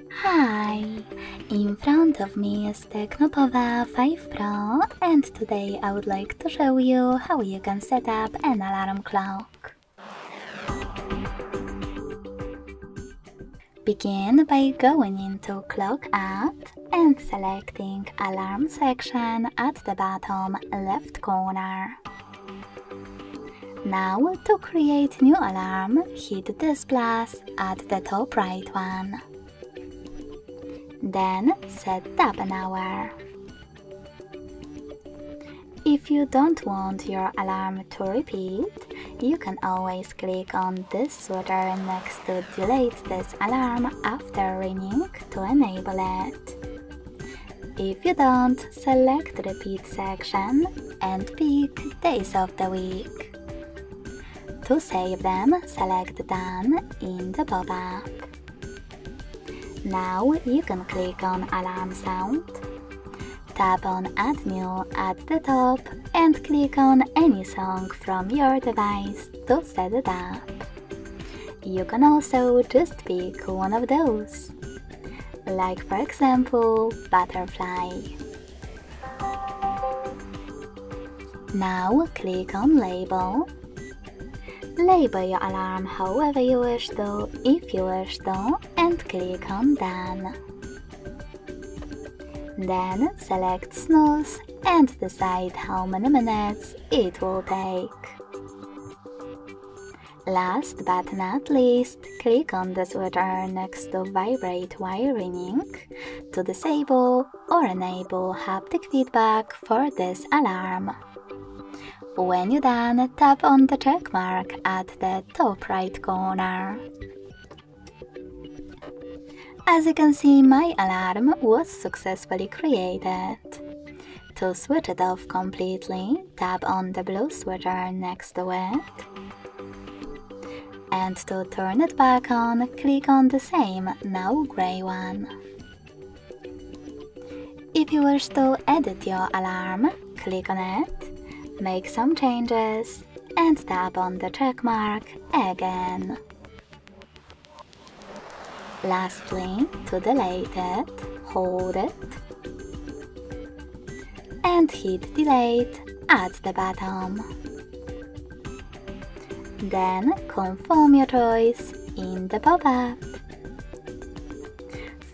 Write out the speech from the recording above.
Hi! In front of me is Tecno Pova 5 Pro and today I would like to show you how you can set up an alarm clock. Begin by going into Clock app and selecting Alarm section at the bottom left corner. Now to create new alarm, hit this plus at the top right one. Then set up an hour. If you don't want your alarm to repeat, you can always click on this switcher next to delete this alarm after ringing to enable it. If you don't, select repeat section and pick days of the week. To save them, select done in the pop-up. Now you can click on Alarm Sound, tap on Add New at the top and click on any song from your device to set it up. You can also just pick one of those, like for example Butterfly. Now click on Label Label your alarm however you wish to, if you wish to, and click on Done. Then select Snooze and decide how many minutes it will take. Last but not least, click on the switcher next to Vibrate while ringing to disable or enable haptic feedback for this alarm. When you're done, tap on the check mark at the top right corner. As you can see, my alarm was successfully created. To switch it off completely, tap on the blue switcher next to it. And to turn it back on, click on the same, now grey one. If you wish to edit your alarm, click on it make some changes and tap on the check mark again. Lastly, to delete it, hold it and hit delete at the bottom. Then confirm your choice in the pop-up.